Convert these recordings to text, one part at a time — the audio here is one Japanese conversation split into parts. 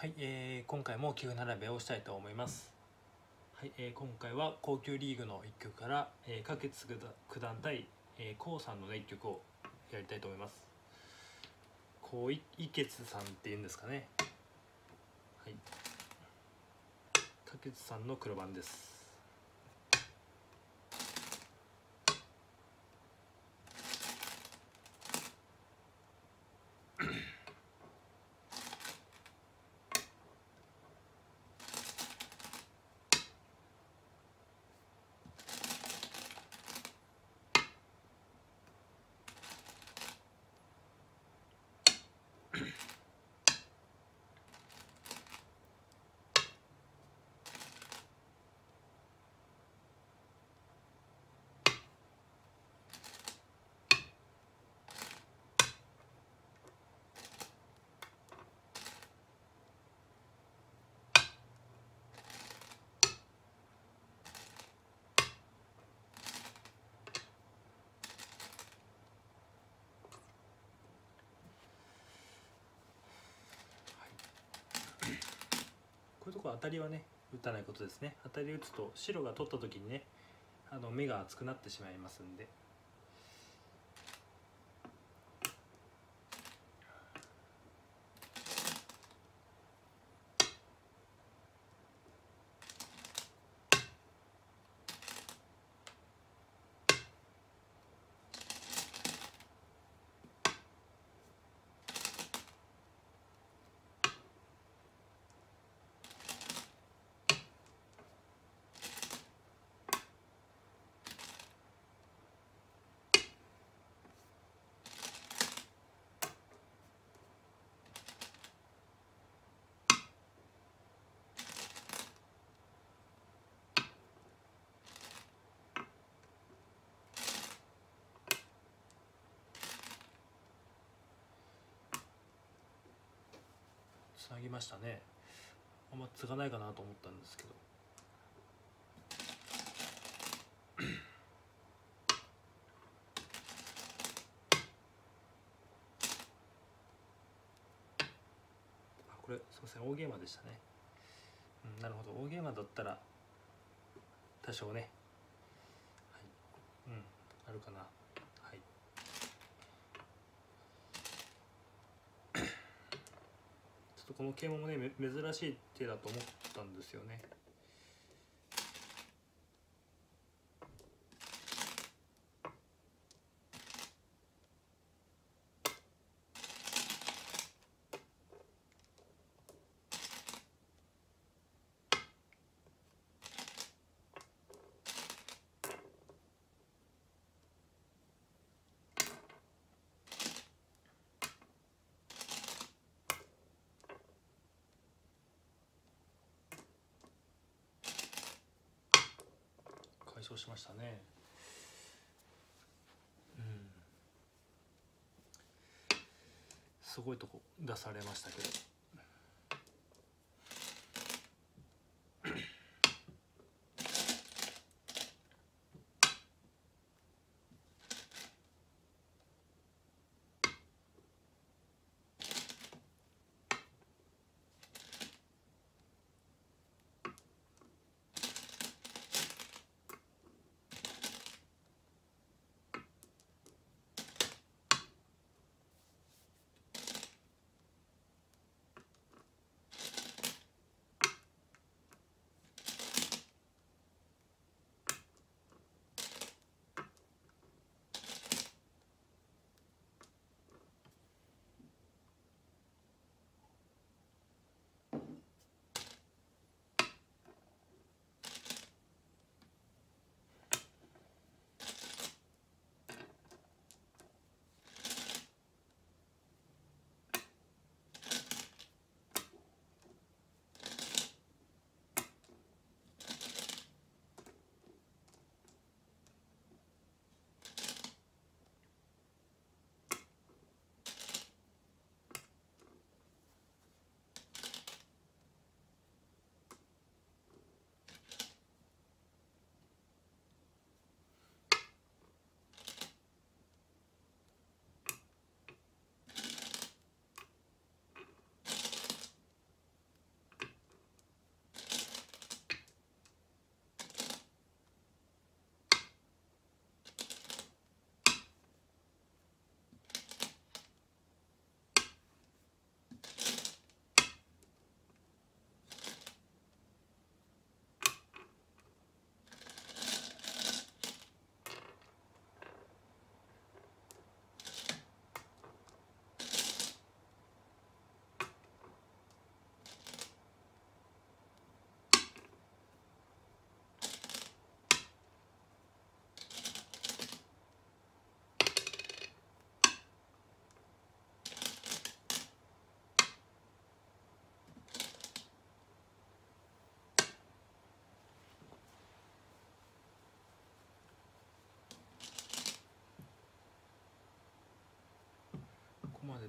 はい、えー、今回も棋譜並べをしたいと思います。はい、えー、今回は高級リーグの一曲から、えー、花月九段対、えー、こうさんのね一曲をやりたいと思います。こういけつさんっていうんですかね。はい。かけつさんの黒番です。いうとこ当たりはね打たないことですね。当たり打つと白が取った時にねあの目が熱くなってしまいますんで。つなぎましたね。あんま継がないかなと思ったんですけど。あこれすいません大ゲーマーでしたね、うん、なるほど。大ゲーマーだったら多少ね。はい。うんあるかなとこの桂馬もね珍しい手だと思ったんですよね。勝しましたね。うん、すごいとこ出されましたけど。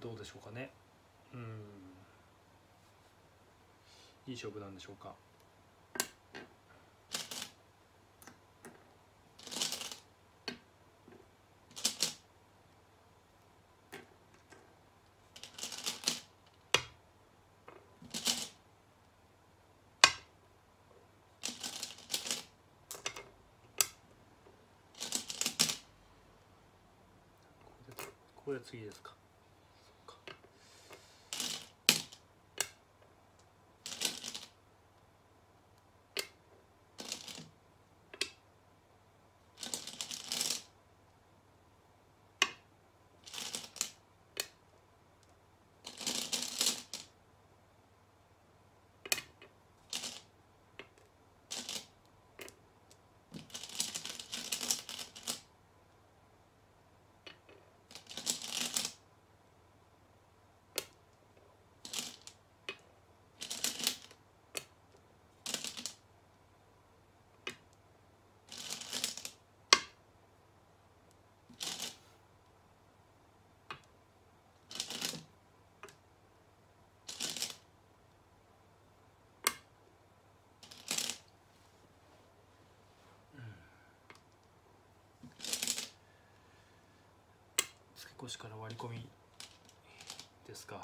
どうでしょうかね。うん。いい勝負なんでしょうか。ここで次ですか。付け越しから割り込みですか。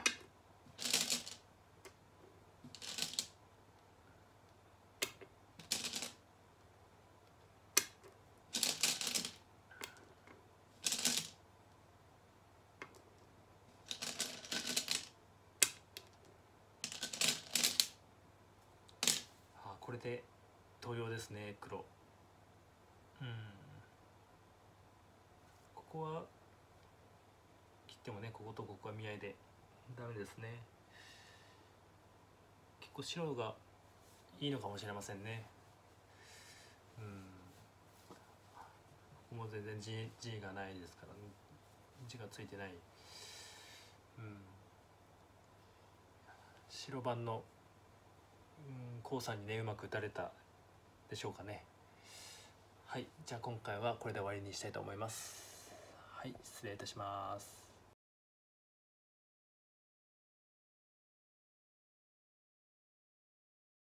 あこれで同様ですね黒。うん。ここはってもねこことここは見合いで。ダメですね。結構白がいいのかもしれませんね。うん。もう全然地地がないですから、ね、地がついてない。うん。白番のうん黄さんにねうまく打たれたでしょうかね。はい。じゃあ今回はこれで終わりにしたいと思います。はい。失礼いたします。